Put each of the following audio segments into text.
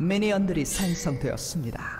미니언들이 생성되었습니다.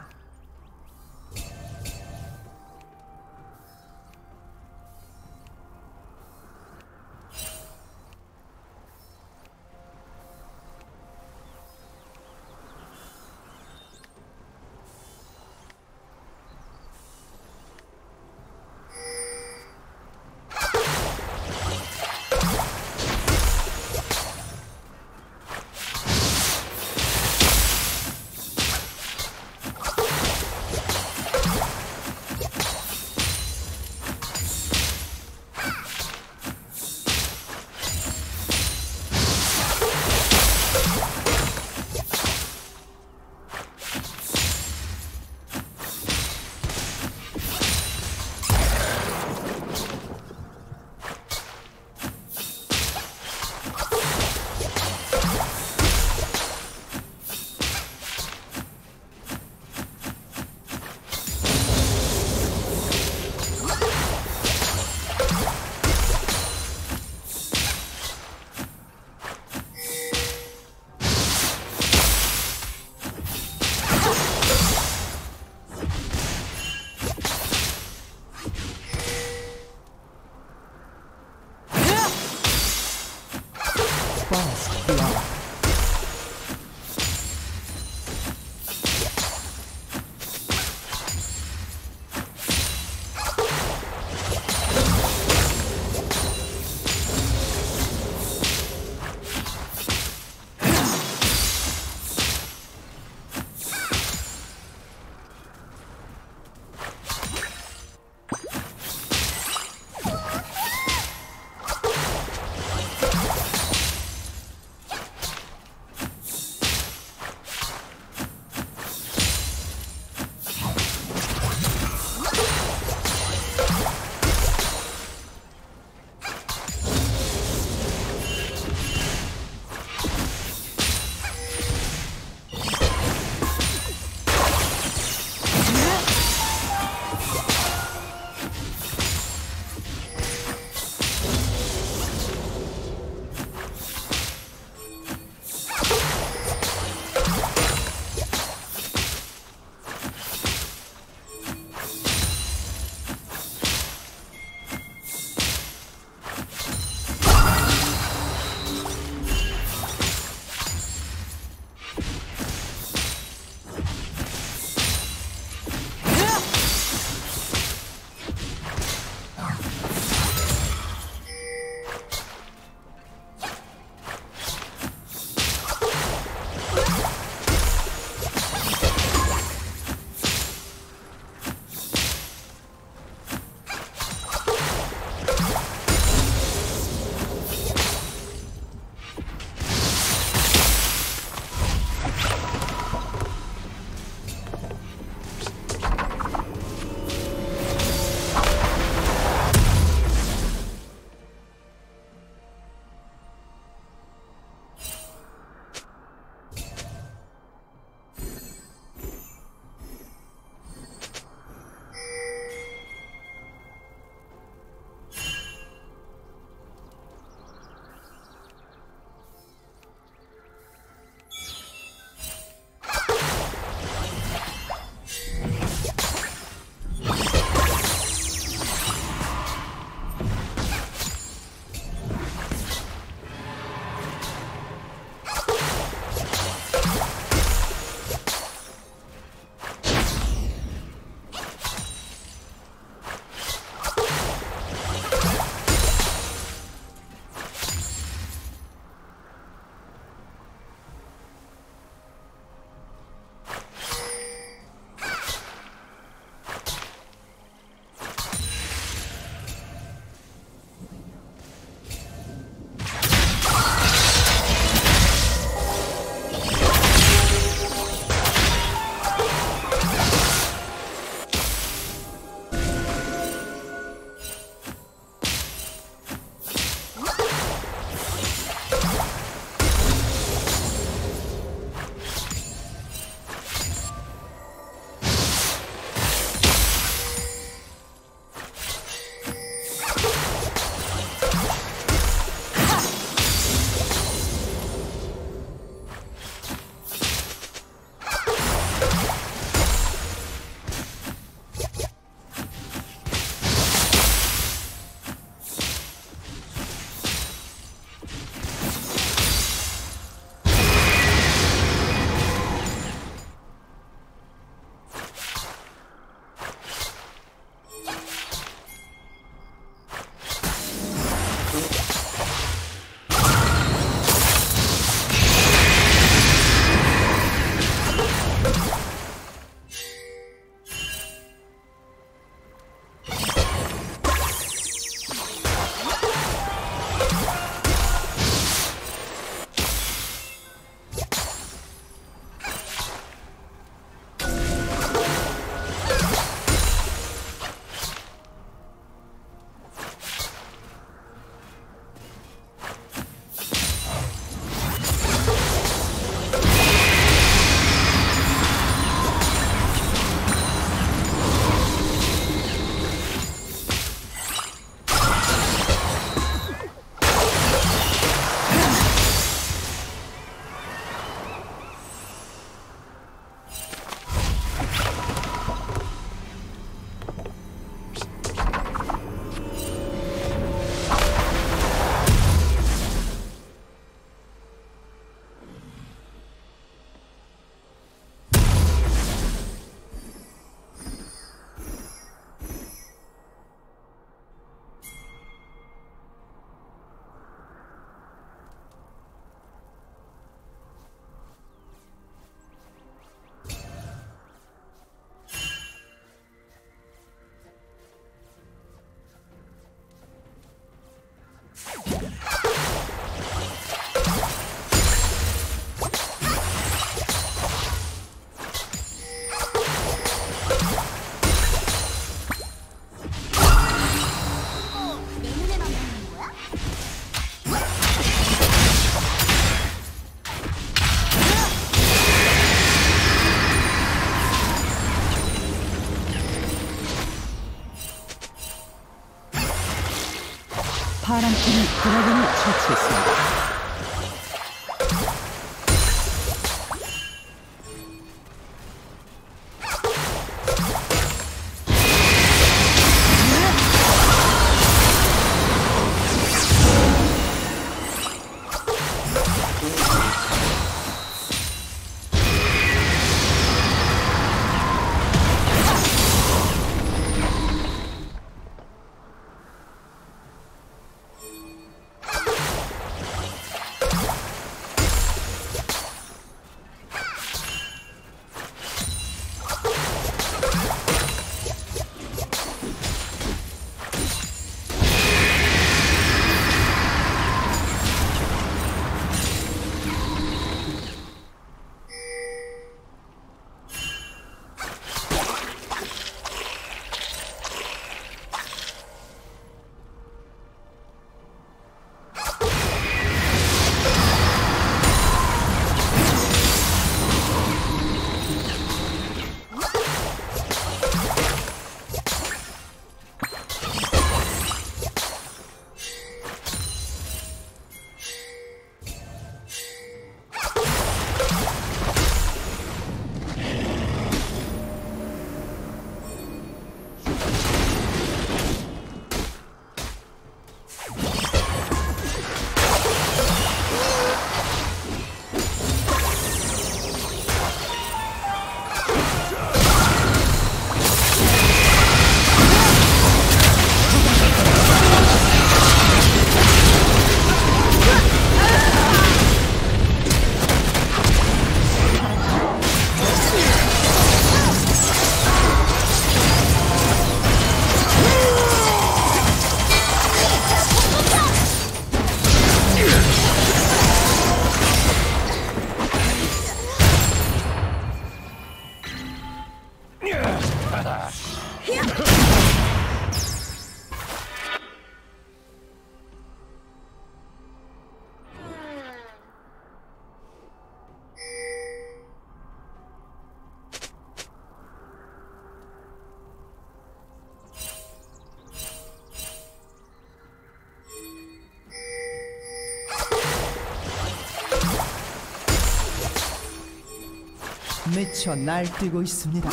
미쳐 날뛰고 있습니다.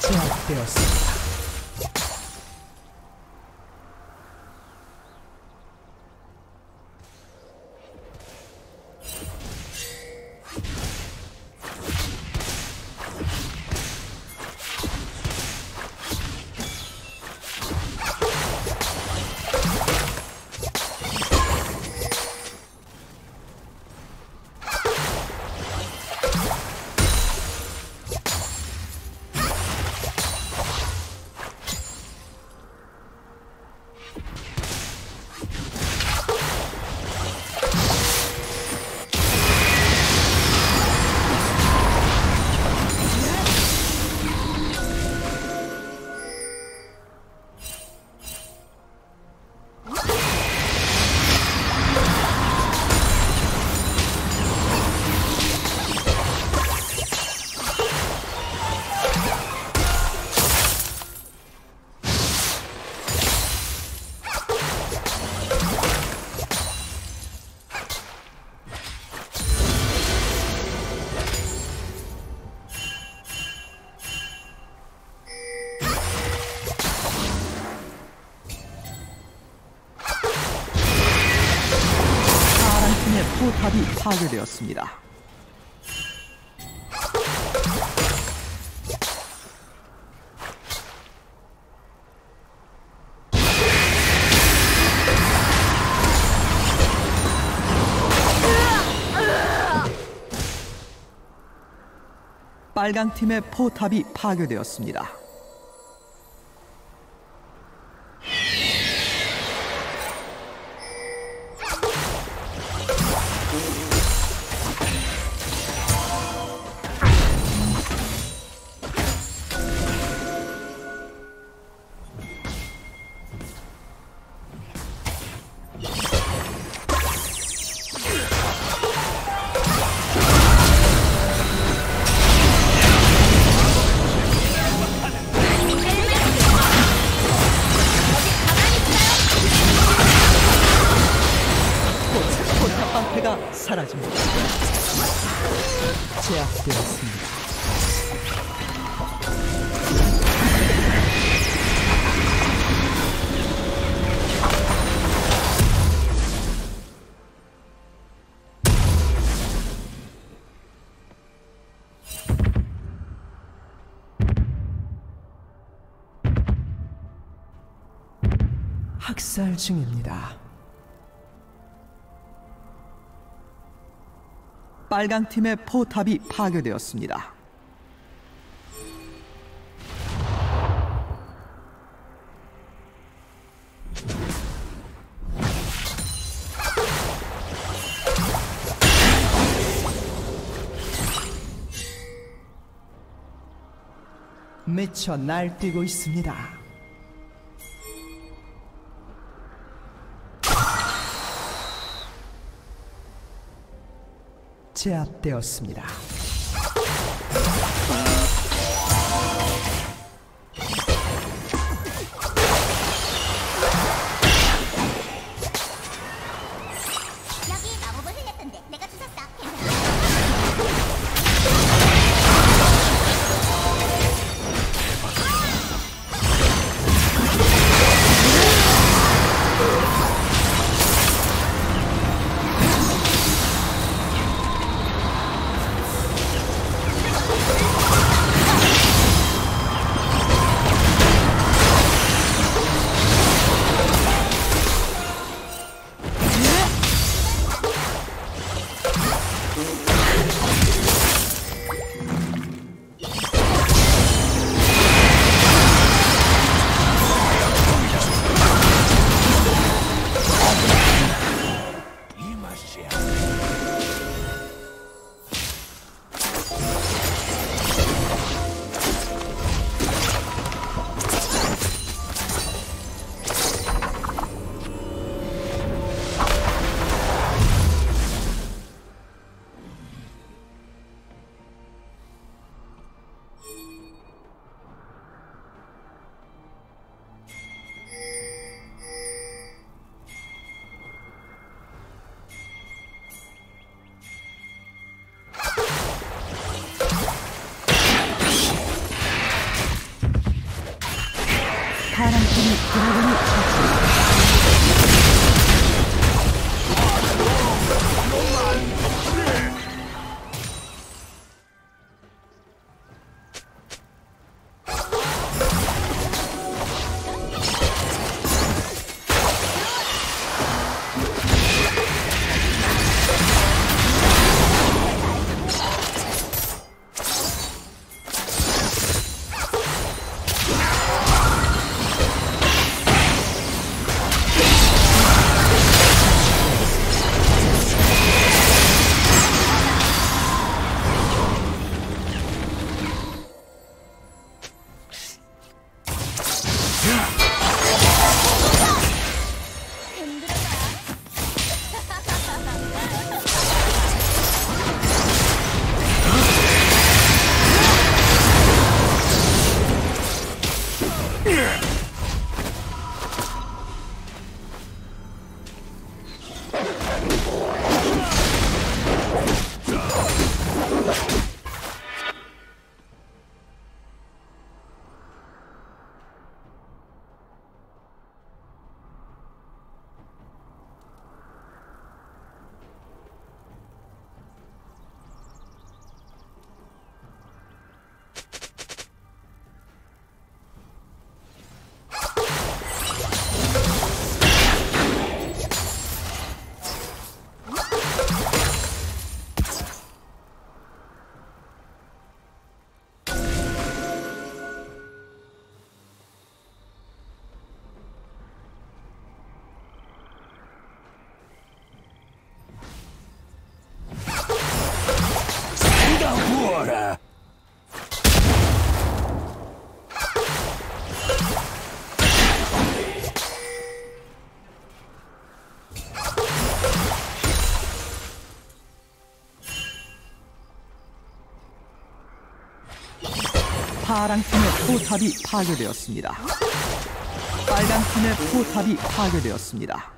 제압되었습니다. 포탑이 파괴되었습니다. 빨강 팀의 포탑이 파괴되었습니다. 3층입니다. 빨강 팀의 포탑이 파괴되었습니다. 미쳐 날뛰고 있습니다. 제압되었습니다. 파랑팀의 포탑이 파괴되었습니다. 빨강팀의 포탑이 파괴되었습니다.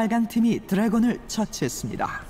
빨강 팀이 드래곤을 처치했습니다.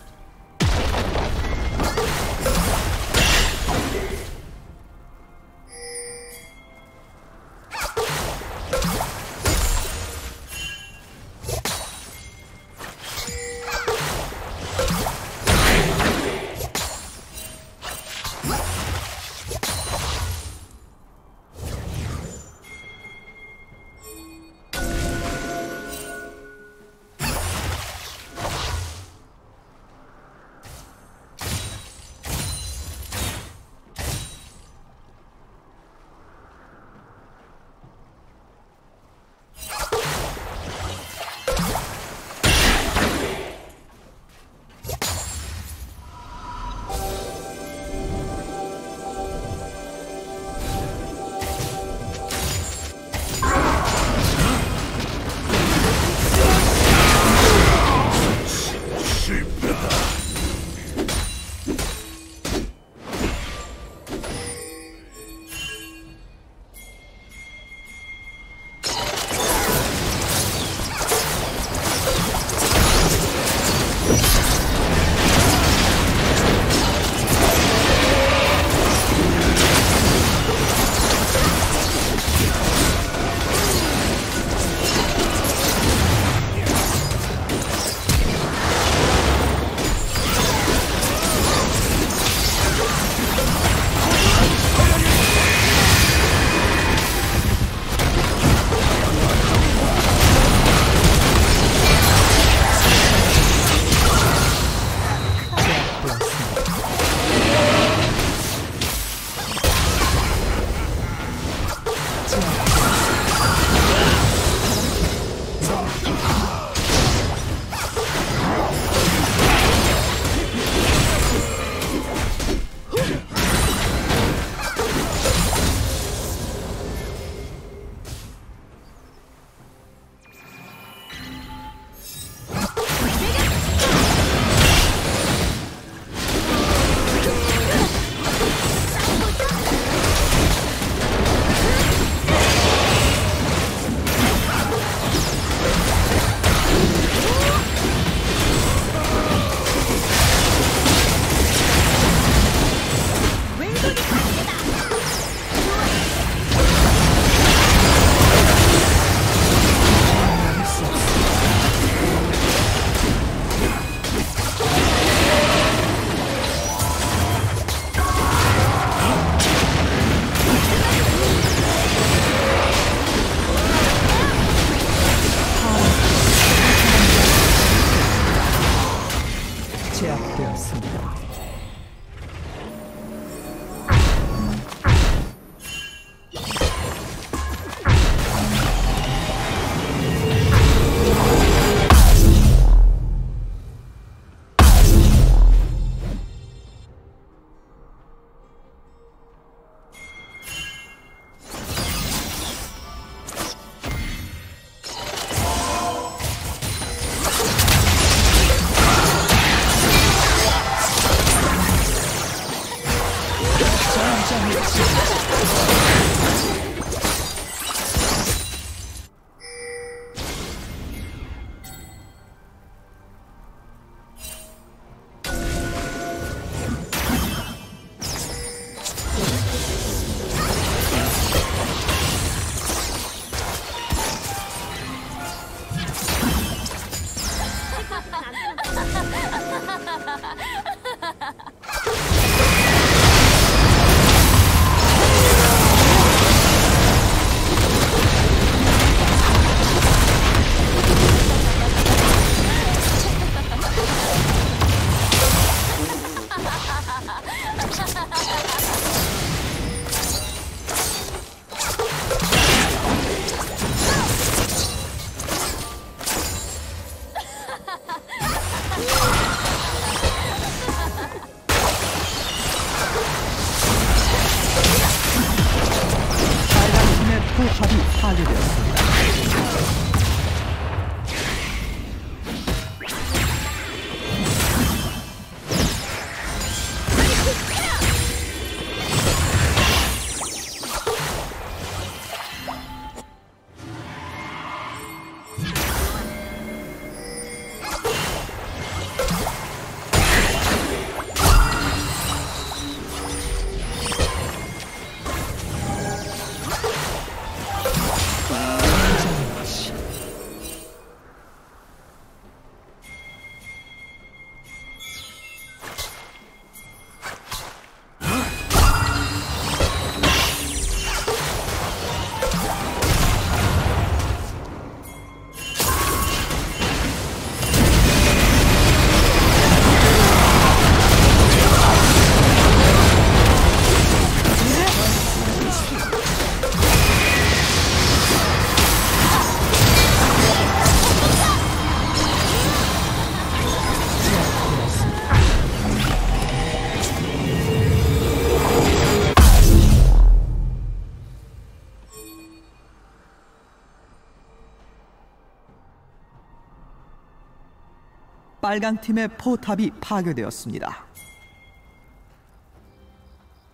빨강 팀의 포탑이 파괴되었습니다.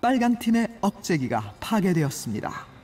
빨강 팀의 억제기가 파괴되었습니다.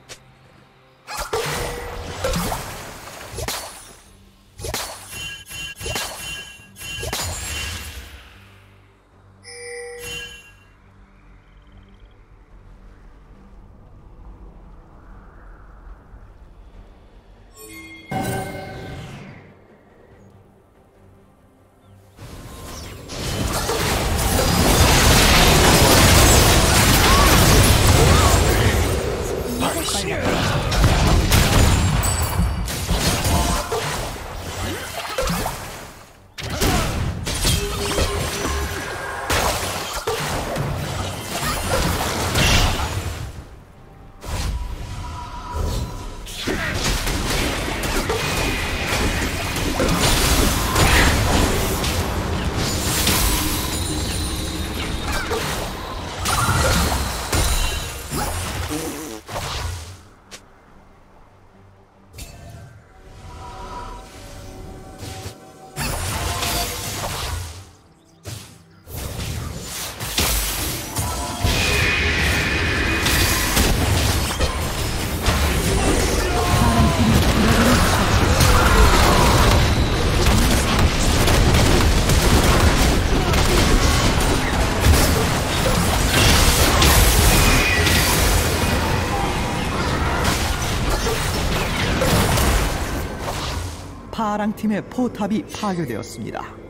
팀의 포탑이 파괴되었습니다.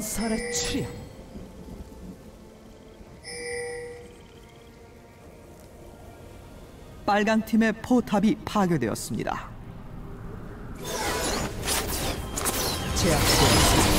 전설의 출현. 빨강 팀의 포탑이 파괴되었습니다. 제압되었습니다.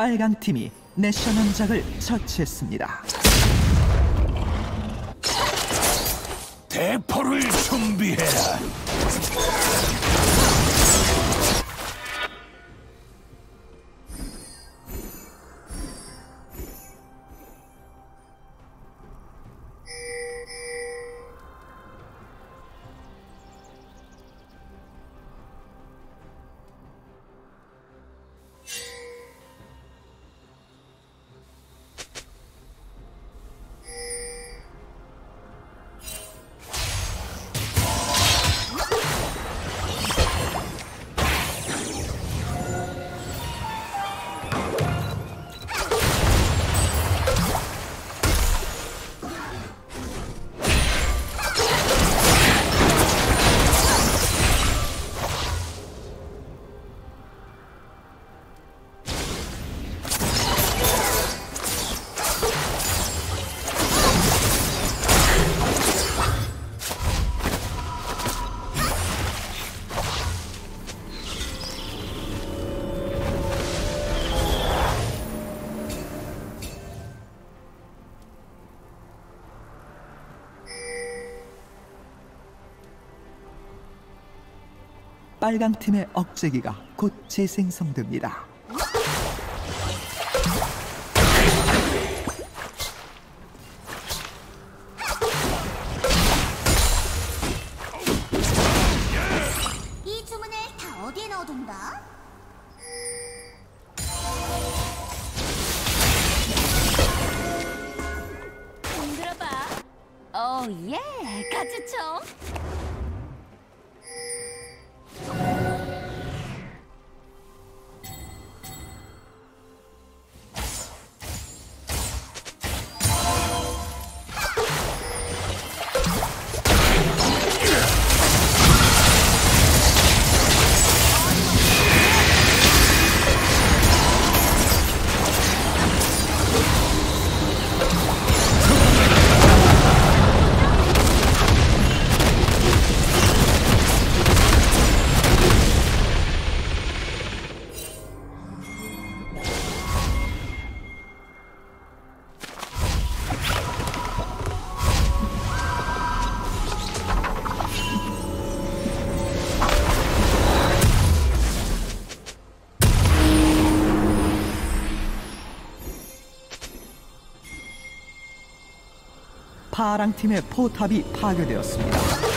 빨강 팀이 내셔널작을 처치했습니다. 대포를 준비해라. 빨강 팀의 억제기가 곧 재생성됩니다. 파랑팀의 포탑이 파괴되었습니다.